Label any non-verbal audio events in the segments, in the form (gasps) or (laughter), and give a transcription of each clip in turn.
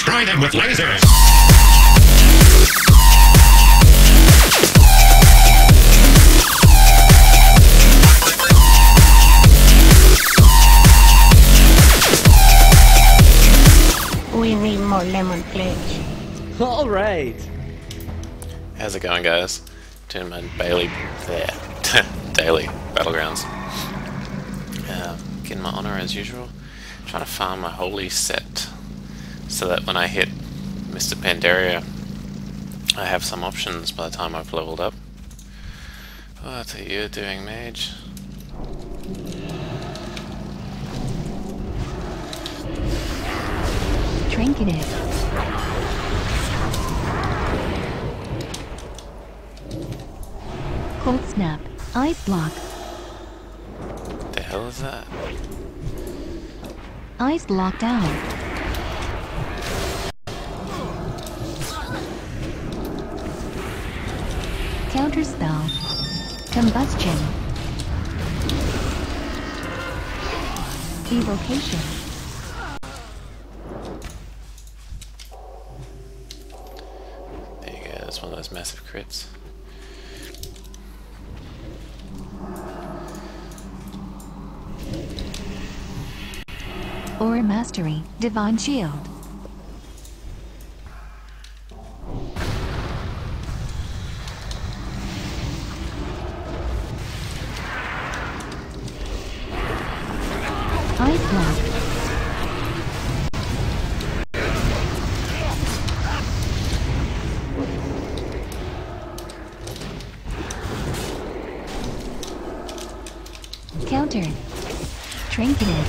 Destroy them with lasers! We need more lemon pledge. All right. How's it going, guys? Doing my Bailey there, (laughs) daily battlegrounds. Uh, getting my honor as usual. Trying to farm my holy set so that when I hit Mists of Pandaria, I have some options by the time I've leveled up. What are you doing, mage? Trinketed. Cold snap. Ice block. The hell is that? Ice block down. Counter spell. Combustion. Evocation. There you go, that's one of those massive crits. Aura Mastery. Divine Shield. Countered. Trinketed.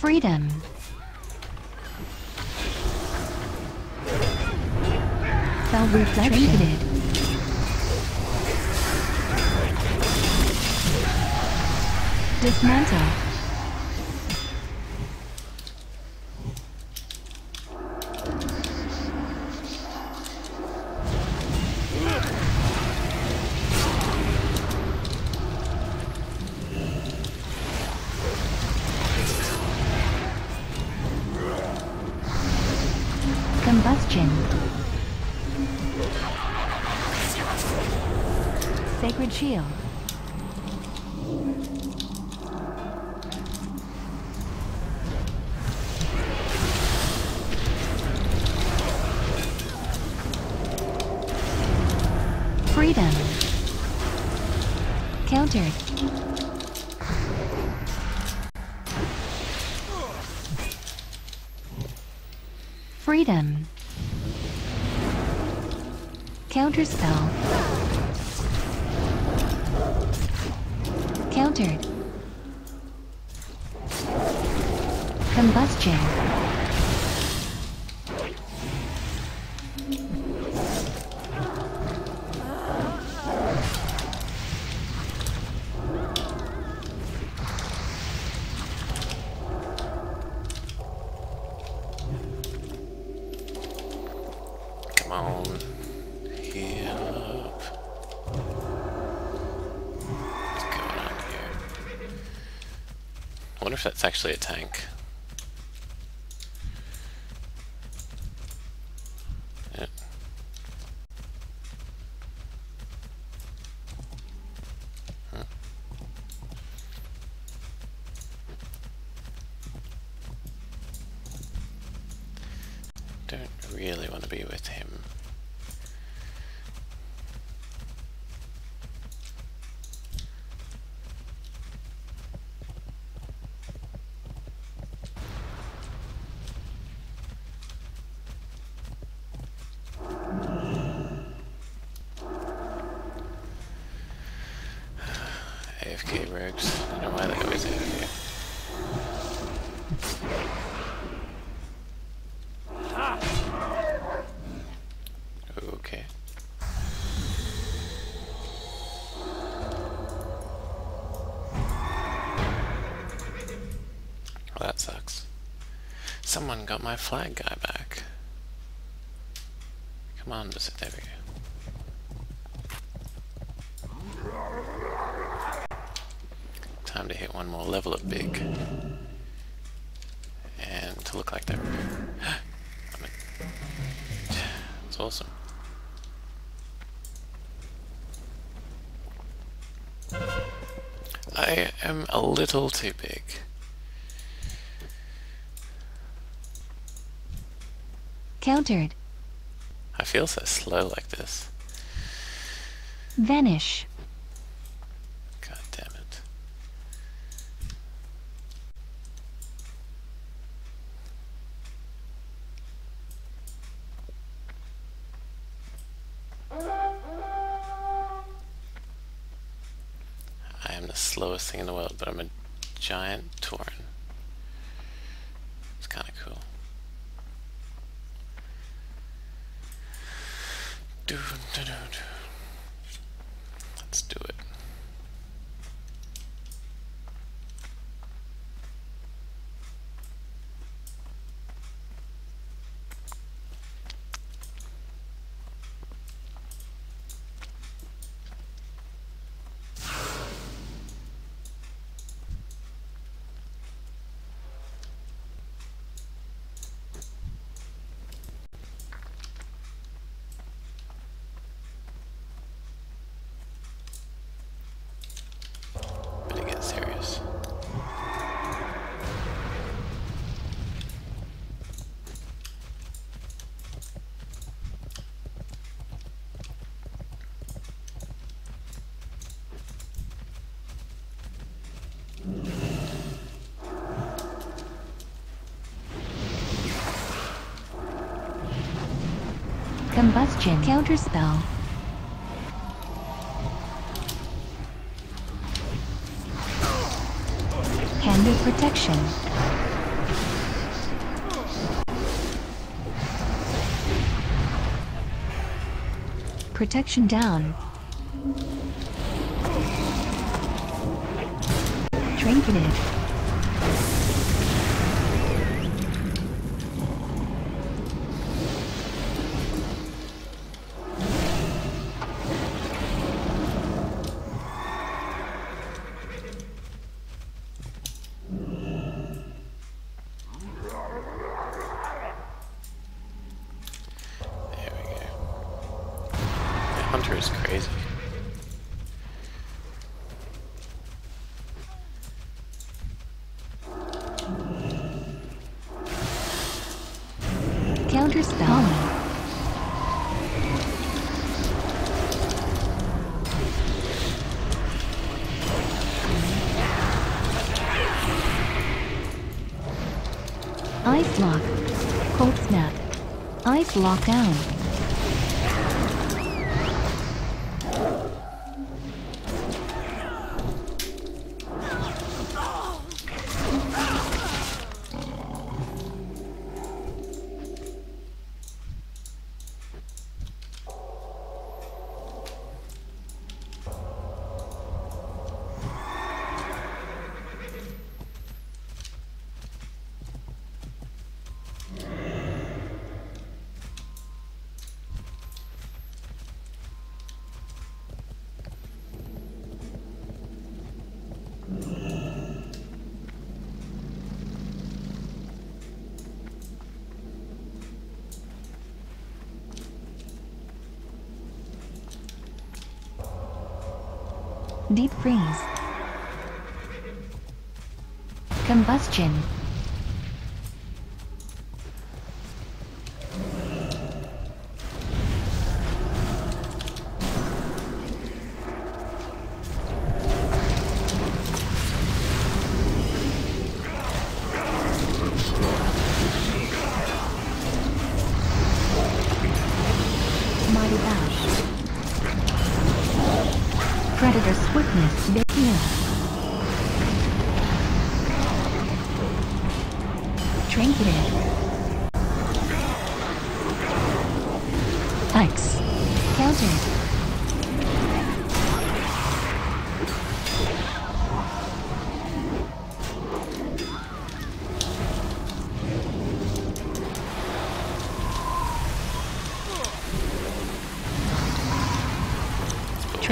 Freedom. Spell reflection. Dismantle. Combustion. Sacred Shield. Freedom. Countered. Freedom. Counterspell. Countered. Combustion. Come on. Heal up. What's going on here? I wonder if that's actually a tank. Don't really want to be with him. (sighs) AFK rogues. I don't know why they always AFK. Got my flag guy back. Come on, just there we go. Time to hit one more level of big. And to look like that. (gasps) It's awesome. I am a little too big. Countered. I feel so slow like this. Vanish. God damn it. I am the slowest thing in the world, but I'm a giant Tauren. It's kind of cool. Do, do, do, do. Let's do it. Combustion. Counterspell. Candle protection. Protection down. Trinketed. Ice block. Cold snap. Ice block down. Deep freeze. Combustion.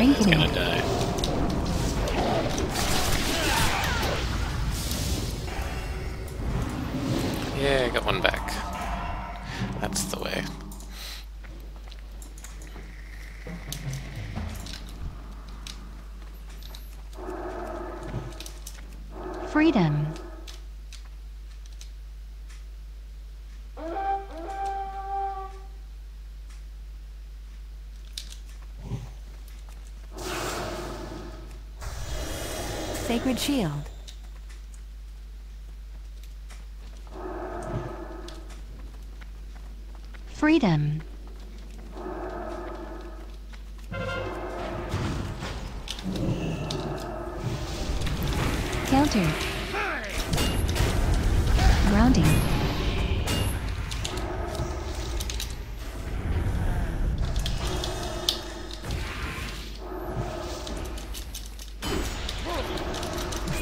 He's gonna die. Yeah, I got one back. That's the way. Freedom. Sacred Shield. Freedom. Counter. Grounding.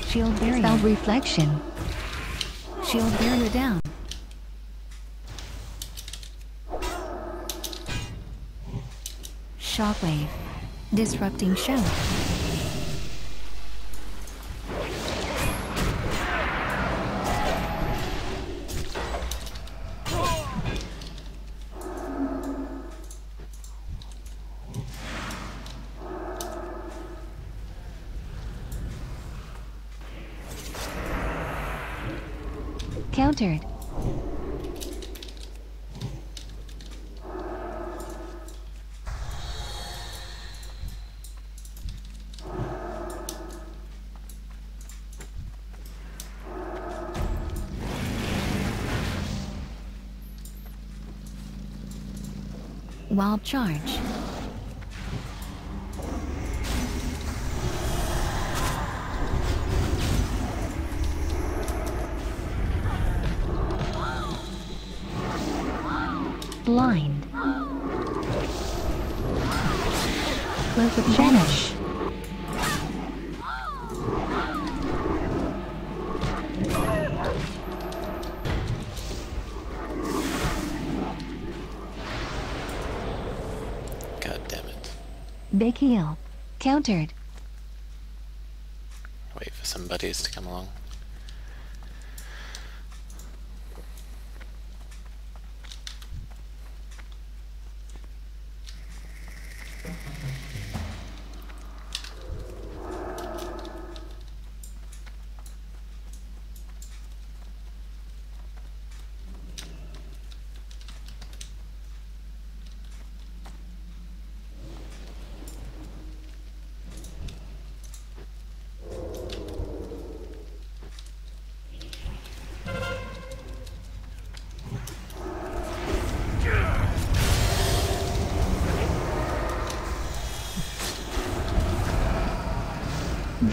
Shield barrier. Spell reflection. Shield barrier down. Shockwave. Disrupting Shout. Wild charge. Blind. Cloak Vanish. Big heal. Countered. Wait for some buddies to come along.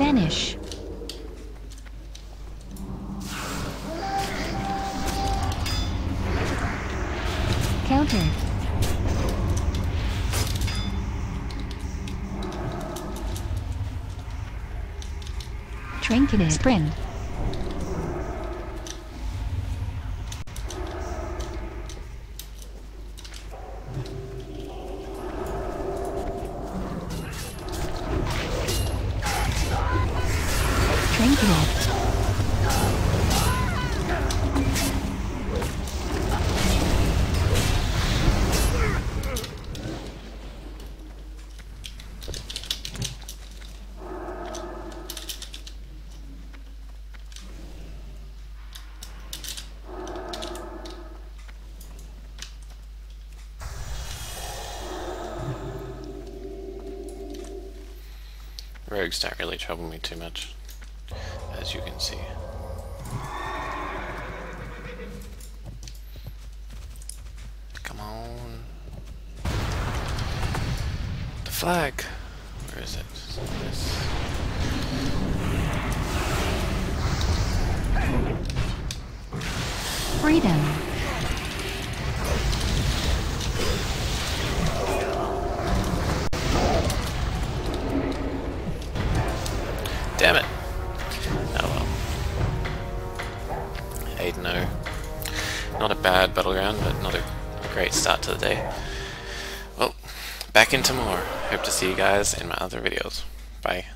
Vanish. Countered. Trinketed. Sprint. Trinketed. Rogues don't really trouble me too much, as you can see. Come on. The flag! Where is it? Freedom. Great start to the day. Well, back into more. Hope to see you guys in my other videos. Bye.